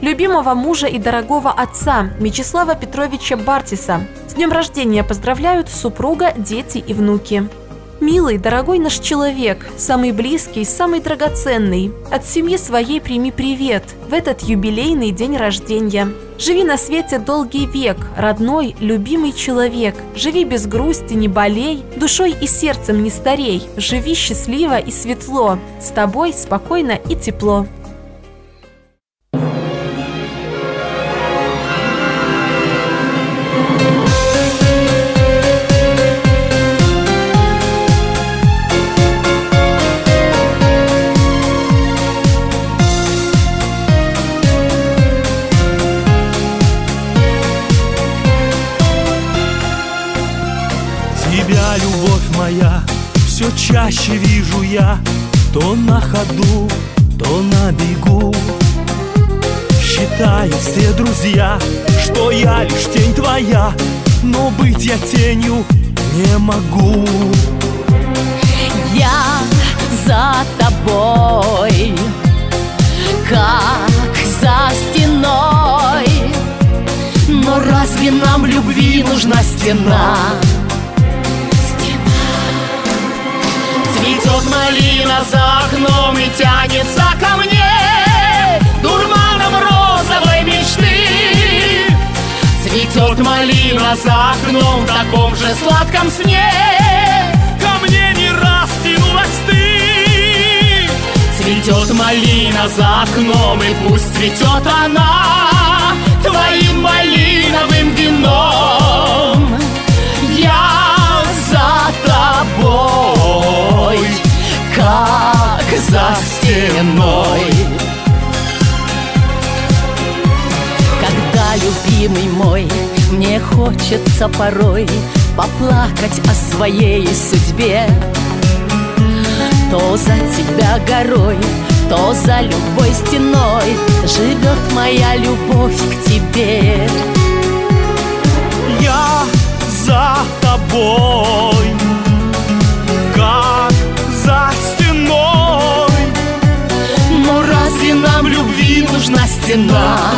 любимого мужа и дорогого отца Мечислава Петровича Бартиса. С днем рождения поздравляют супруга, дети и внуки. Милый, дорогой наш человек, самый близкий, самый драгоценный, от семьи своей прими привет в этот юбилейный день рождения. Живи на свете долгий век, родной, любимый человек. Живи без грусти, не болей, душой и сердцем не старей. Живи счастливо и светло, с тобой спокойно и тепло. Все чаще вижу я. То на ходу, то на бегу. Считаю все друзья, что я лишь тень твоя. Но быть я тенью не могу. Я за тобой, как за стеной. Но разве нам любви нужна стена? Цветет малина за окном и тянется ко мне. Дурманом розовой мечты. Цветет малина за окном в таком же сладком сне. Ко мне не раз тянулась ты. Цветет малина за окном и пусть цветет она Твоим малиновым любимый мой, мне хочется порой Поплакать о своей судьбе. То за тебя горой, то за любой стеной Живет моя любовь к тебе. Я за тобой, как за стеной. Но разве нам любви нужна стена?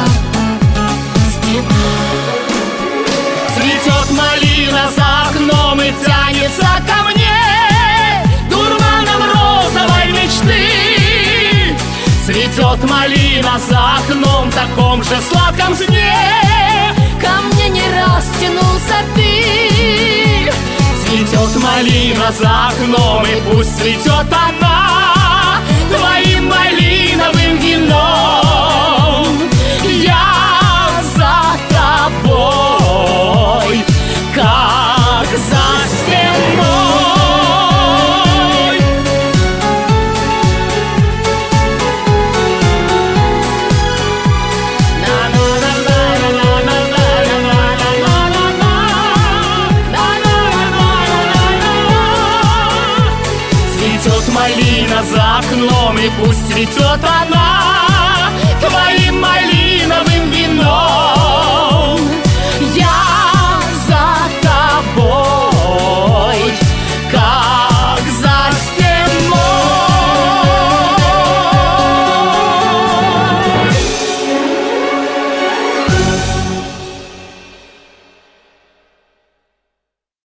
Цветет малина за окном в таком же сладком сне. Ко мне не раз тянулся ты. Цветет малина за окном и пусть цветет она. Твоим малиновым вином Цветет малина за окном и пусть цветет она. Малиновым